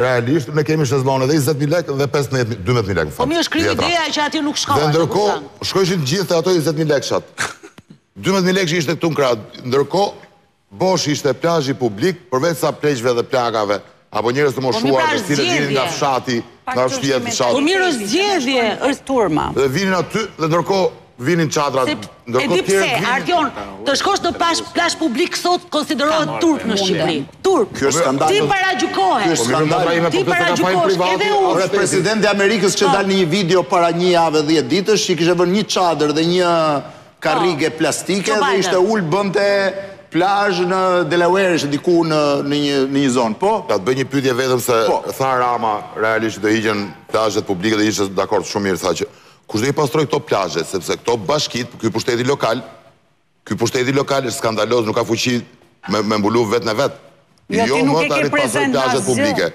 Realisht ne kemi shezlonë dhe 20.000 lek dhe 15.000, 12.000 lek. Po mirë është kriju ideja që aty nuk shkohet. Dhe ndërkohë, shkojshin gjithë te ato 20.000 lek çadër. 12.000 lek që ishte këtu në krah. Ndërkohë, bosh ishte plazhi publik, përveç ca pleqve dhe plakave, Apo njerëz të, po, moshuar, pra, të cilët vinin nga fshati, nga shtëpia e fshatit. Po mirë është zgjedhje, është turma. Dhe vinin aty dhe ndërkohë vinin çadrat. E di pse, Artion, të shkosh në pash plazh publik sot konsiderohet turp në Shqipëri. Turp. Ky është skandal. Ti paragjykohesh. Ky është skandal. Ti paragjykohesh edhe unë. Ore presidenti i Amerikës që, po, del në një video para një jave 10 ditësh që kishte vënë një çadër dhe një karrige plastike dhe ishte ulur, bënte plazh në Delaware ishte diku në në një në një zonë. Po. Ta të bëj një pyetje vetëm se po. tha Rama realisht që do ishin plazhet publike dhe isha dakord shumë mirë tha që kush do i pastrojë këto plazhe sepse këto bashkitë, ky pushteti lokal, ky pushteti lokal është skandaloz, nuk ka fuqi me me mbulu vetë në vetë. Jo, jo ti nuk e ke prezent asgjë.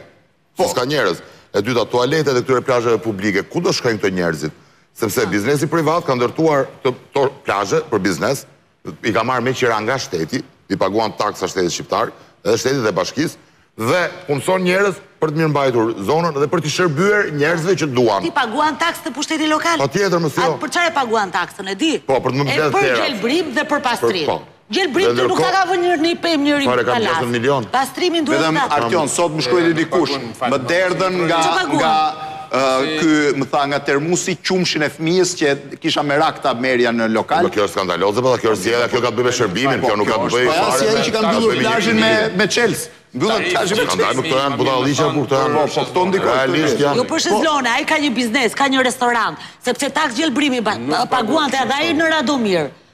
Po s'ka njerëz. E dyta, tualetet e këtyre plazheve publike, ku do shkojnë këto njerëzit? Sepse biznesi privat ka ndërtuar këto plazhe për biznes, i ka marrë me qira nga shteti, i paguan taksa shtetit shqiptar, edhe shtetit dhe bashkisë, dhe punëson njerëz për të mirëmbajtur zonën dhe për t'i shërbyer njerëzve që duan. Ti paguan taksë te pushteti lokal? Patjetër, mos jo. Për çfarë e paguan taksën, e di? Po, për të mbledhur plehrat. E për gjelbërim dhe për pastrim. Po. Gjelbërim ty nuk ta ka vënë një pemë njeri në Palasë. Pastrimin duhet ta. Vetëm Artion sot më shkroi dikush më derdhën nga nga kjo më tha nga termusi qumështin e fëmijës që kisha merak ta merrja në lokal. Po kjo është skandaloze vallahi, kjo është zgjedhja, kjo ka të bëjë me shërbimin, kjo nuk ka të bëjë fare. Po si ai që ka mbyllur plazhin me me çelës. Mbyllën plazhin me çelës. Po këto janë budalliqe apo këto janë? Po këto ndikojnë. Realisht janë. Jo për shezlonë, ai ka një biznes, ka një restorant, sepse taksë gjelbërimi paguante edhe ai në Radomirë.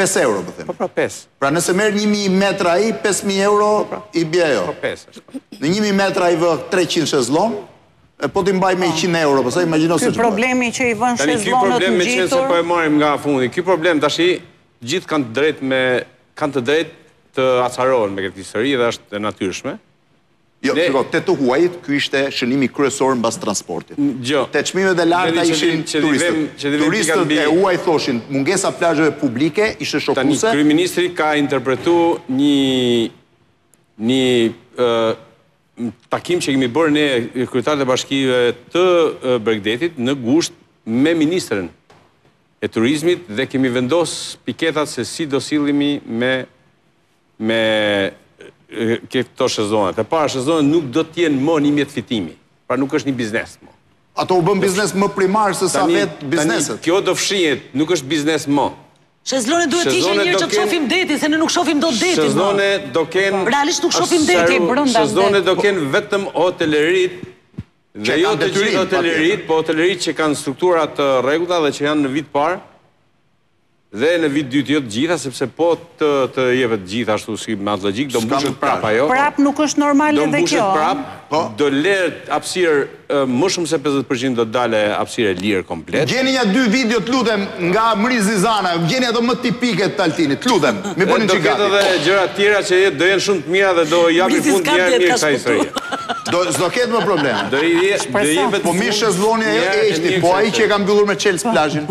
Pesë euro po them. Po pra pesë. Pra nëse merr 1000 metra ai, 5000 euro po, pra. i bie ajo. Po pesë është. Po. Në 1000 metra i vë 300 shezllon. E po t'i mbajë me 100, po, euro, pastaj imagjino se çfarë. Ky problemi që i vën shezllonet gjithë. Ky problem meqenëse po e marrim nga fundi. Ky problem tashi gjithë kanë të drejtë me kanë të drejtë të acarohen me këtë histori dhe është e natyrshme. Jo, shiko, te të huajit ky ishte shënimi kryesor mbas transportit. Dëgjo. Te çmimet e larta ishin turistët. Turistët e huaj thoshin, mungesa e plazheve publike ishte shokuese. Tani kryeministri ka interpretu një një takim që kemi bërë ne kryetarët e bashkive të bregdetit në gusht me ministren e turizmit dhe kemi vendosë piketat se si do sillemi me me këto shezlongët. E para shezlongët nuk do të jenë më një mjet fitimi. Pra nuk është një biznes më. Ato u bënë biznes më primar se sa vetë bizneset. Tani, kjo do fshihet, nuk është biznes më. Shezlonge duhet të ishte njëherë që të shofim deti, se ne nuk shofim dot detin. Shezlone do kenë... Realisht nuk shofim deti, brënda. Shezlonge do kenë vetëm hoteleritë, dhe jo të gjithë hoteleritë, po hoteleritë që kanë struktura të rregullta dhe që janë në vijë të parë, Dhe në vijë të dytë jo të gjitha sepse po të jepen të gjitha ashtu si me atë logjikë do mbushet prapë ajo. Prapë nuk është normale edhe kjo. Do mbushet prapë, do lehet hapësirë më shumë se pesëdhjetë përqind do dalë hapësirë e lirë komplet. Gjeni nja dy video të lutem nga Mri Zizana, gjeni ato më tipike të Altinit, të lutem, m'i bëni çik gati. Do ketë edhe gjëra të tjera që do jenë shumë të mira dhe do japin fund një herë mirë kësaj historie. S'do ketë më probleme. Do i jepet fund një herë e mirë kësaj historie. Po mirë shezlongu e heqti, po ai që e ka mbyllur me çelës plazhin.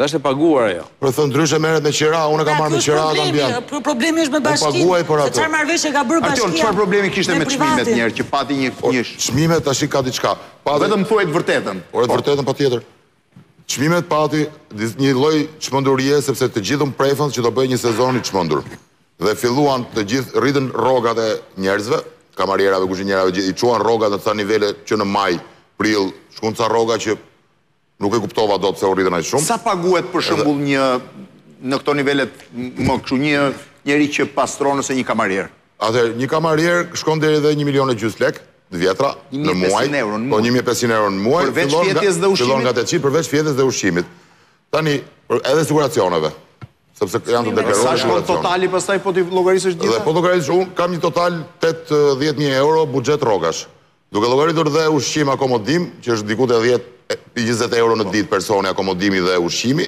Dhe është e paguar ajo. Po thënë ndryshe merret me qira, unë e kam pra, marrë me qira atë ambient. Po problemi është me bashkinë. Unë paguaj për atë. Çfarë marrëveshje ka bërë bashkia? Atëherë çfarë problemi kishte me çmimet një herë që pati një një çmime tash ka diçka. Po vetëm thuaj të vërtetën. Po të vërtetën patjetër. Çmimet pati një lloj çmendurie sepse të gjithë u prenë që do bëhej një sezon i çmendur. Dhe filluan të gjithë rritën rrogat e njerëzve, kamarierave, kuzhinierave, i çuan rrogat në ca nivele që në maj, prill, shikon ca rroga që Nuk e kuptova dot pse u rritën aq shumë. Sa paguhet për shembull një në këto nivelet më kështu një njeri që pastron ose një kamarier? Atëherë, një kamarier shkon deri edhe një milion e gjysmë lekë të vjetra në muaj. Një mijë e pesëqind euro në muaj. Po një mijë e pesëqind euro në muaj. Përveç fjetjes dhe ushqimit. Fillon nga tetëqind përveç fjetjes dhe ushqimit. Tani, edhe siguracioneve, sepse janë të deklaruar. Sa shkon totali pastaj po t'i llogarisësh të gjitha? Po llogaris unë kam një total tetëdhjetë mijë euro buxhet rrogash. Duke llogaritur dhe ushqim akomodim, që është diku te dhjetë, njëzet euro në ditë personi akomodimi dhe ushqimi,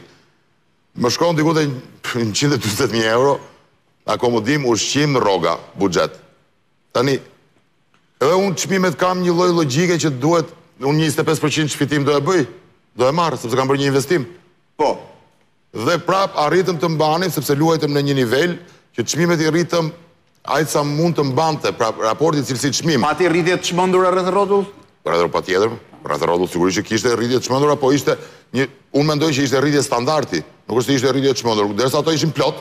më shkon diku te njëqind e dyzet mijë euro akomodim, ushqim, rroga, buxhet. Tani, edhe unë çmimet kam një lloj logjike që duhet, unë njëzet e pesë për qind fitim do e bëj, do e marr, sepse kam bërë një investim. Po. Dhe prapë arritëm të mbanim sepse luajtëm në një nivel që çmimet i rritëm aq sa mund të mbante, pra raporti cilësi-çmim. Pati rritje të çmendura rreth rrotull? Rreth patjetër, rreth rrotull sigurisht që kishte rritje të çmendura, po ishte një, unë mendoj që ishte rritje standarti, nuk është se ishte rritje e çmendur, derisa ato ishin plot.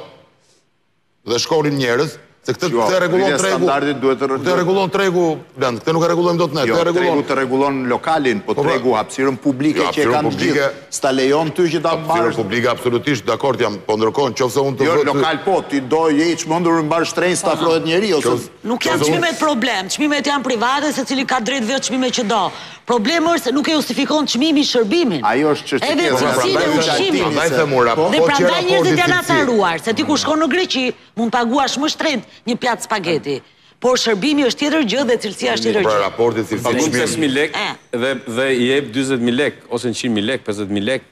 Dhe shkonin njerëz, se këtë e rregullon tregu. Këtë e rregullon tregu vetë, këtë nuk e rregullojmë dot ne, këtë e rregullon. Jo, tregu të rregullon lokalin, po tregu hapësirën publike që e kanë gjithë s'ta lejon ty që ta marrësh. Hapësirën publike absolutisht dakord jam, po ndërkohë qoftë se unë të vë. Jo, lokal po, ti do je i çmendur e mban shtrenjtë s'të afrohet njeri ose. Nuk janë çmimet problem, çmimet janë private, secili ka drejtë të vë çmimet që do. Problemi është se nuk e justifikon çmimi shërbimin. Ajo është çështje tjetër. Edhe cilësinë e ushqimit. Prandaj them unë raport. Dhe prandaj njerëzit janë acaruar, se ti kur shkon në Greqi, mund të paguash më shtrenjtë një pjatë spageti. Por shërbimi është tjetër gjë dhe cilësia është tjetër gjë. Pra raporti cilësi çmim. Paguan pesë mijë lekë dhe do i jep dyzet mijë lekë ose njëqind mijë lekë, pesëdhjetë mijë lekë.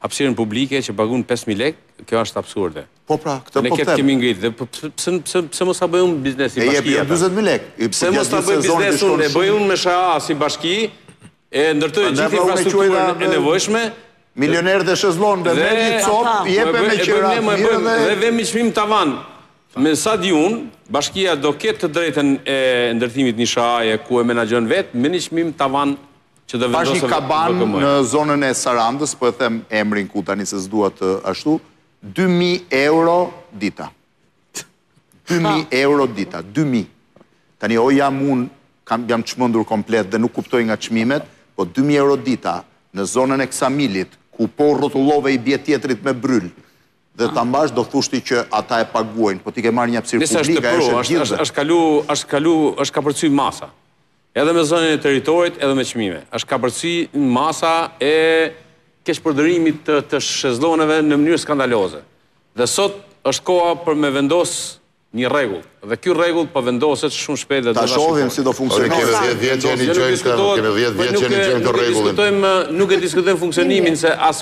Hapësirën publike që pagun pesë mijë lekë, kjo është absurde. Po pra, këtë po them. Ne këtë kemi ngritë dhe pse pse pse mos ta bëj unë biznes si bashki. E jep dyzet mijë lekë. Pse mos ta bëj biznes unë, e bëj unë me SHA si bashki, e ndërtoj gjithë infrastrukturën e nevojshme. Milionerët e shezlongëve, merr një copë, jepe me qira. Dhe vë me çmim tavan. Me sa di unë, bashkia do ketë të drejtën e ndërtimit një SHA-je ku e menaxhon vetë me një çmim tavan që të vendosën VKM-në. Pash një kabanë në zonën e Sarandës, po e them emrin ku tani se s'dua të ashtu, 2000 euro dita. 2000 euro dita, 2000. Tani o jam unë, jam çmendur komplet dhe nuk kuptoj nga çmimet, po 2000 euro dita në zonën e Ksamilit, ku po u rrotullove i bie tjetrit me bryl, dhe ta mbash do thosh ti që ata e paguajnë, po ti ke marrë një hapësirë publike, ajo është e gjithëve. Nëse është tepru, është kalu, është kalu, është kapërcy masa. Edhe me zonën e territorit edhe me çmime. Është kapërcy masa e keqpërdorimit të të shezlongeve në mënyrë skandaloze. Dhe sot është koha për me vendos një rregull. Dhe ky rregull po vendoset shumë shpejt dhe do ta shikoni. Ta shohim si do funksionojë. Ore kemi dhjetë vjet që e nigjojmë këtë, kemi dhjetë vjet që e nigjojmë këtë rregullin. Nuk e diskutojmë, nuk e diskutojmë funksionimin se as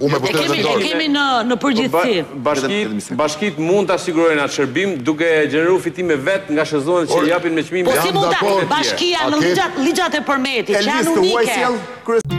Unë me pushtet vendor. E kemi në përgjithësi. Bashkitë mund ta sigurojnë atë shërbim duke gjeneru fitime vetë nga shezlonget që i japin me çmime të larta të tyre. Bashkia në llixhat e Përmetit që janë unike.